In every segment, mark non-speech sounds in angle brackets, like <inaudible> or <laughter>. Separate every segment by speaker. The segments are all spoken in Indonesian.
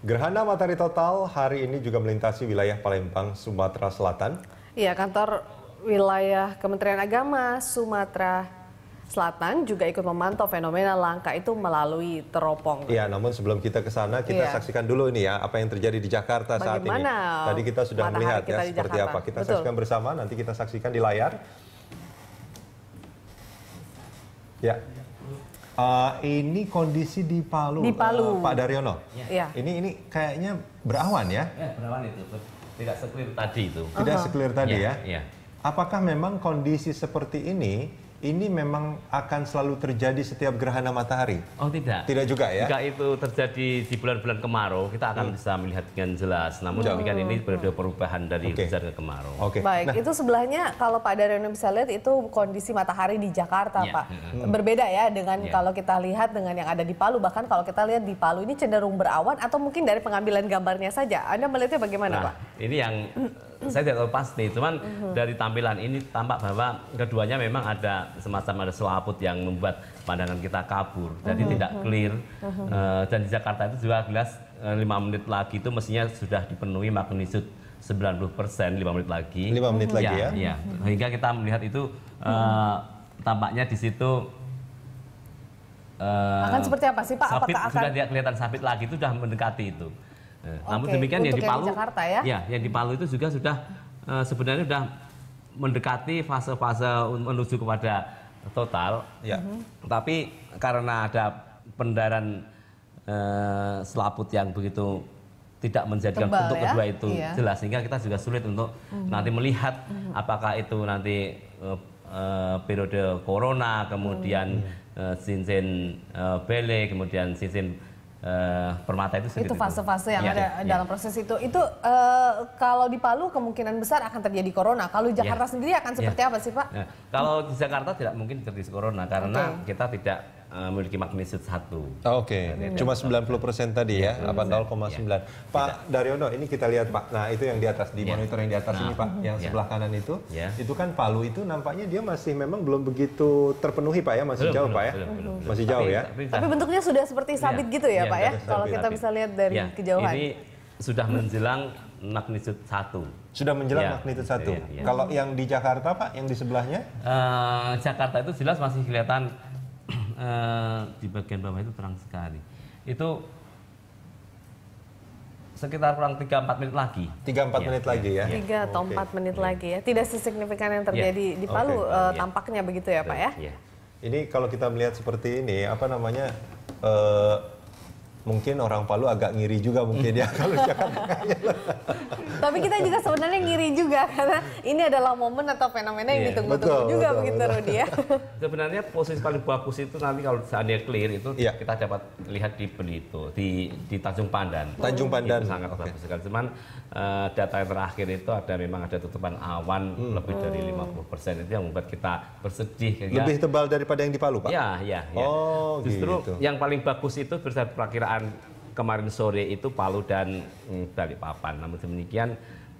Speaker 1: Gerhana matahari total hari ini juga melintasi wilayah Palembang, Sumatera Selatan.
Speaker 2: Iya, kantor wilayah Kementerian Agama Sumatera Selatan juga ikut memantau fenomena langka itu melalui teropong.
Speaker 1: Iya, namun sebelum kita ke sana, kita
Speaker 2: Iya.
Speaker 1: saksikan dulu ini ya apa yang terjadi di Jakarta saat ini.
Speaker 2: Bagaimana
Speaker 1: Tadi kita sudah melihat
Speaker 2: kita
Speaker 1: ya seperti
Speaker 2: Jakarta.
Speaker 1: apa. Kita
Speaker 2: Betul.
Speaker 1: saksikan bersama, nanti kita saksikan di layar. Ya. Eh, ini kondisi di Palu,
Speaker 2: Di Palu.
Speaker 1: eh, Pak Daryono.
Speaker 2: Iya.
Speaker 1: Ini ini kayaknya berawan ya,
Speaker 3: Ya, berawan itu. Tidak seklir tadi itu.
Speaker 1: tidak seklir tadi ya.
Speaker 3: Iya.
Speaker 1: Apakah memang kondisi seperti ini ini memang akan selalu terjadi setiap gerhana matahari?
Speaker 3: Oh tidak.
Speaker 1: Tidak juga ya?
Speaker 3: Jika itu terjadi di bulan-bulan kemarau, kita akan bisa melihat dengan jelas. Namun demikian ini periode perubahan dari hujan ke kemarau.
Speaker 1: Oke.
Speaker 2: Baik,
Speaker 1: Nah,
Speaker 2: itu sebelahnya kalau Pak Daryono bisa lihat itu kondisi matahari di Jakarta,
Speaker 3: Iya.
Speaker 2: Pak. Berbeda ya dengan
Speaker 3: Iya.
Speaker 2: kalau kita lihat dengan yang ada di Palu. Bahkan kalau kita lihat di Palu ini cenderung berawan atau mungkin dari pengambilan gambarnya saja. Anda melihatnya bagaimana,
Speaker 3: Nah,
Speaker 2: Pak?
Speaker 3: ini yang saya tidak tahu pasti, cuman dari tampilan ini tampak bahwa keduanya memang ada semacam ada selaput yang membuat pandangan kita kabur, jadi tidak clear. Eh, dan di Jakarta itu juga jelas eh, lima menit lagi itu mestinya sudah dipenuhi magnitude 90 persen, lima menit lagi.
Speaker 1: Lima menit lagi ya?
Speaker 3: Iya, hingga kita melihat itu eh, tampaknya di situ eh,
Speaker 2: Akan seperti apa sih, Pak?
Speaker 3: Sabit
Speaker 2: Apakah akan-
Speaker 3: sudah tidak kelihatan sabit lagi itu sudah mendekati itu. Eh, Namun
Speaker 2: Oke,
Speaker 3: demikian yang di
Speaker 2: yang di
Speaker 3: Palu,
Speaker 2: Jakarta ya?
Speaker 3: yang di Palu itu juga sudah eh, sebenarnya sudah mendekati fase-fase menuju kepada total.
Speaker 1: Ya.
Speaker 3: Tapi karena ada pendaran eh, selaput yang begitu tidak menjadikan
Speaker 2: Tebal
Speaker 3: untuk
Speaker 2: ya?
Speaker 3: kedua itu
Speaker 2: Iya.
Speaker 3: jelas sehingga kita juga sulit untuk nanti melihat apakah itu nanti eh, eh, periode corona kemudian eh, cincin eh, bele kemudian cincin eh, permata itu sulit
Speaker 2: Itu fase-fase yang
Speaker 3: Iya,
Speaker 2: ada
Speaker 3: iya.
Speaker 2: dalam proses itu. Itu eh, kalau di Palu kemungkinan besar akan terjadi corona. Kalau di Jakarta
Speaker 3: Iya.
Speaker 2: sendiri akan seperti apa sih, Pak?
Speaker 3: Nah, kalau di Jakarta tidak mungkin terjadi corona karena kita tidak eh, memiliki magnitude satu.
Speaker 1: Oke, cuma 90% tadi ya, apa 0,9. Pak Daryono, ini kita lihat Pak. Nah, itu yang di atas di
Speaker 3: Ya.
Speaker 1: monitor yang di atas ini Pak, yang
Speaker 3: Ya.
Speaker 1: sebelah kanan itu.
Speaker 3: Ya.
Speaker 1: Itu kan Palu itu nampaknya dia masih memang belum begitu terpenuhi Pak ya, masih
Speaker 3: Belum,
Speaker 1: jauh
Speaker 3: belum,
Speaker 1: Pak ya.
Speaker 3: belum, belum, belum.
Speaker 1: Masih jauh
Speaker 3: Tapi-
Speaker 1: ya.
Speaker 3: tapi
Speaker 2: Tapi bentuknya sudah seperti sabit
Speaker 3: Iya.
Speaker 2: gitu ya,
Speaker 3: Iya,
Speaker 2: Pak ya? Kalau kita bisa lihat dari
Speaker 3: Ya,
Speaker 2: kejauhan.
Speaker 3: Ini sudah menjelang magnitude satu.
Speaker 1: Sudah menjelang
Speaker 3: Ya.
Speaker 1: magnitude satu.
Speaker 3: Iya, iya.
Speaker 1: Kalau yang di Jakarta Pak, yang di sebelahnya?
Speaker 3: Eh, Jakarta itu jelas masih kelihatan eh, di bagian bawah itu terang sekali. Itu sekitar kurang 3-4 menit lagi.
Speaker 1: 3-4
Speaker 3: Iya,
Speaker 1: menit
Speaker 3: iya,
Speaker 1: lagi ya.
Speaker 3: iya.
Speaker 2: Tiga atau
Speaker 1: Oke.
Speaker 2: empat menit lagi ya. Tidak sesignifikan yang terjadi di Palu eh,
Speaker 3: Iya.
Speaker 2: tampaknya begitu ya, Pak ya?
Speaker 3: Iya.
Speaker 1: Ini kalau kita melihat seperti ini, apa namanya? eh, mungkin orang Palu agak ngiri juga mungkin ya <laughs> kalau Jakarta kayaknya.
Speaker 2: Tapi kita juga sebenarnya ngiri juga karena ini adalah momen atau fenomena yang
Speaker 3: Iya.
Speaker 2: ditunggu-tunggu
Speaker 1: Betul,
Speaker 2: juga
Speaker 1: betul,
Speaker 2: begitu
Speaker 1: betul.
Speaker 2: Rudi ya. <laughs>
Speaker 3: Sebenarnya posisi paling bagus itu nanti kalau seandainya clear itu
Speaker 1: Iya.
Speaker 3: kita dapat lihat di Belito, di di Tanjung Pandan.
Speaker 1: Tanjung Pandan.
Speaker 3: Itu sangat
Speaker 1: Oke.
Speaker 3: bagus sekali. Cuman eh, data yang terakhir itu ada memang ada tutupan awan
Speaker 1: Hmm.
Speaker 3: lebih dari 50% itu yang membuat kita bersedih. Ya.
Speaker 1: Lebih tebal daripada yang di Palu, Pak?
Speaker 3: Ya, ya, ya.
Speaker 1: Oh,
Speaker 3: Justru
Speaker 1: gitu.
Speaker 3: yang paling bagus itu berdasarkan perakiraan kemarin sore itu Palu dan mm, Balikpapan. Namun demikian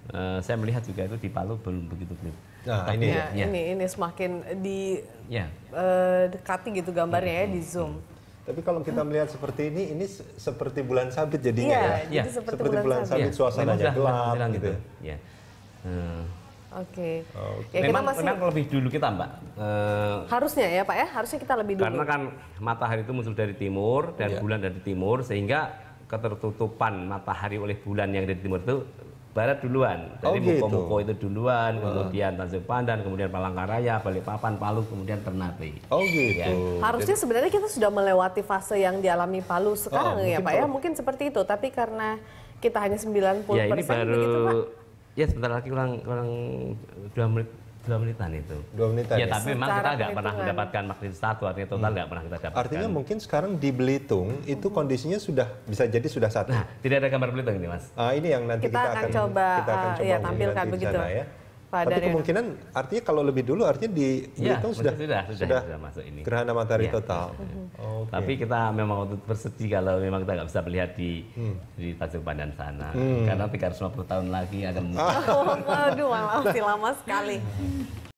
Speaker 3: eh, saya melihat juga itu di Palu belum begitu clear.
Speaker 1: Nah,
Speaker 3: Tapi-
Speaker 1: ini
Speaker 2: Ya,
Speaker 3: ya.
Speaker 2: ini ini semakin di
Speaker 3: Ya.
Speaker 2: eh, dekati gitu gambarnya ya di zoom.
Speaker 1: Tapi kalau kita melihat seperti ini, ini se- seperti bulan sabit jadinya
Speaker 2: Iya,
Speaker 1: ya.
Speaker 2: jadi
Speaker 3: Iya.
Speaker 2: seperti,
Speaker 1: Seperti bulan
Speaker 2: bulan sabit.
Speaker 1: sabit. suasananya
Speaker 3: memang sudah
Speaker 1: gelap
Speaker 3: bilang
Speaker 1: gitu.
Speaker 3: Ya. Eh,
Speaker 2: Oke.
Speaker 1: Oke.
Speaker 2: Ya kita
Speaker 3: memang,
Speaker 2: masih
Speaker 3: memang lebih dulu kita, Mbak. Eh,
Speaker 2: harusnya ya Pak ya, harusnya kita lebih dulu.
Speaker 3: karena kan matahari itu muncul dari timur dan
Speaker 1: Iya.
Speaker 3: bulan dari timur sehingga ketertutupan matahari oleh bulan yang dari timur itu barat duluan.
Speaker 1: Oh,
Speaker 3: Jadi
Speaker 1: gitu.
Speaker 3: Muko-Muko itu duluan, kemudian Tanjung Pandan, kemudian Palangkaraya, Balikpapan, Palu, kemudian Ternate.
Speaker 1: Oh gitu.
Speaker 3: Ya.
Speaker 2: Harusnya sebenarnya kita sudah melewati fase yang dialami Palu sekarang
Speaker 1: Oh,
Speaker 2: ya Pak ya, mungkin seperti itu. Tapi karena kita hanya 90%
Speaker 3: Ya ini baru
Speaker 2: begitu Pak.
Speaker 3: Ya sebentar lagi kurang kurang dua menit dua menitan itu.
Speaker 1: Dua menitan
Speaker 3: Ya
Speaker 1: ya?
Speaker 3: tapi memang kita nggak pernah mendapatkan magnitude satu artinya total nggak pernah kita dapatkan.
Speaker 1: Artinya mungkin sekarang di Belitung itu kondisinya sudah bisa jadi sudah satu.
Speaker 3: Nah, tidak ada gambar Belitung ini mas.
Speaker 1: Ah, ini yang nanti
Speaker 2: Kita
Speaker 1: kita,
Speaker 2: akan coba,
Speaker 1: kita akan
Speaker 2: ah,
Speaker 1: coba
Speaker 2: ya,
Speaker 1: mungkin
Speaker 2: tampilkan begitu,
Speaker 1: sana ya.
Speaker 2: Pak
Speaker 1: Tapi
Speaker 2: Daryono.
Speaker 1: kemungkinan artinya kalau lebih dulu artinya di
Speaker 3: Ya,
Speaker 1: Belitung sudah
Speaker 3: sudah, sudah, sudah masuk ini.
Speaker 1: gerhana matahari
Speaker 3: Iya.
Speaker 1: total. Oke.
Speaker 3: Tapi kita memang waktu itu bersedih kalau memang kita nggak bisa melihat di di Tanjung Pandan sana, karena 350 tahun lagi akan
Speaker 2: Oh, aduh, masih lama sekali.